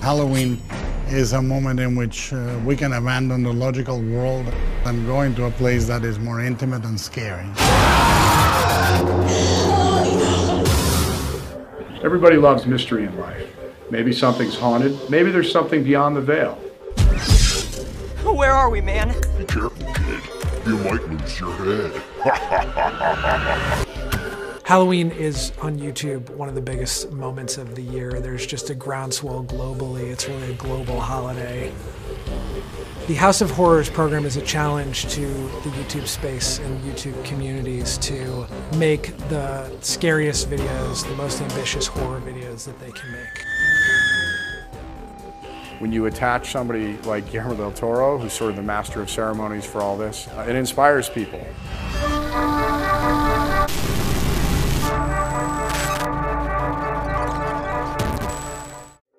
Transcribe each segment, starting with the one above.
Halloween is a moment in which uh, we can abandon the logical world and go into a place that is more intimate and scary. Everybody loves mystery in life. Maybe something's haunted. Maybe there's something beyond the veil. Where are we, man? Be careful, kid. You might lose your head. Halloween is on YouTube one of the biggest moments of the year. There's just a groundswell globally. It's really a global holiday. The House of Horrors program is a challenge to the YouTube space and YouTube communities to make the scariest videos, the most ambitious horror videos that they can make. When you attach somebody like Guillermo del Toro, who's sort of the master of ceremonies for all this, uh, it inspires people.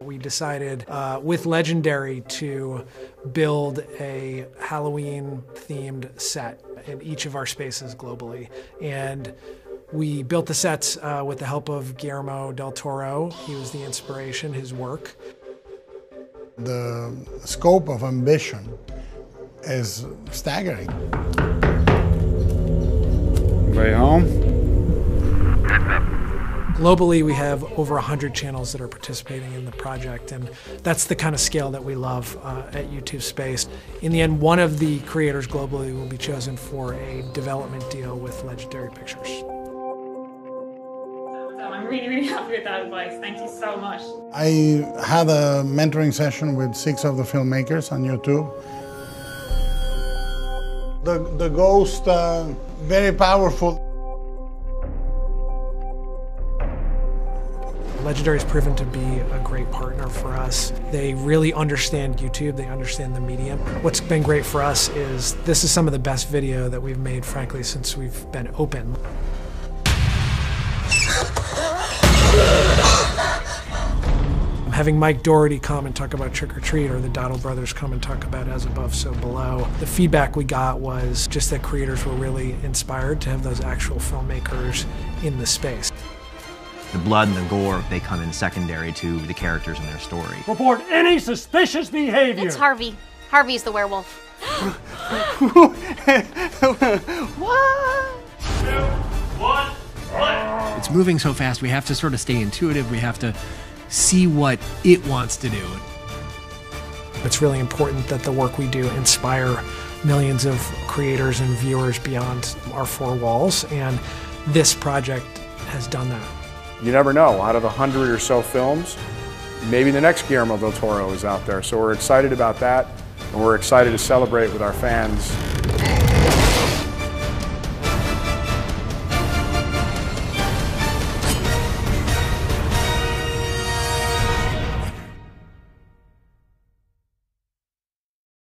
We decided uh, with Legendary to build a Halloween themed set in each of our spaces globally. And we built the sets uh, with the help of Guillermo del Toro. He was the inspiration, his work. The scope of ambition is staggering. Way home? Globally, we have over 100 channels that are participating in the project, and that's the kind of scale that we love uh, at YouTube Space. In the end, one of the creators globally will be chosen for a development deal with Legendary Pictures. I'm really, really happy with that advice. Thank you so much. I had a mentoring session with six of the filmmakers on YouTube. The, the ghost, uh, very powerful. Legendary has proven to be a great partner for us. They really understand YouTube, they understand the medium. What's been great for us is this is some of the best video that we've made, frankly, since we've been open. Having Mike Dougherty come and talk about Trick or Treat or the Dowdle Brothers come and talk about As Above, So Below, the feedback we got was just that creators were really inspired to have those actual filmmakers in the space. The blood and the gore, they come in secondary to the characters and their story. Report any suspicious behavior. It's Harvey. Harvey's the werewolf. What? It's moving so fast, we have to sort of stay intuitive. We have to see what it wants to do. It's really important that the work we do inspire millions of creators and viewers beyond our four walls, and this project has done that. You never know. Out of a hundred or so films, maybe the next Guillermo del Toro is out there. So we're excited about that, and we're excited to celebrate with our fans.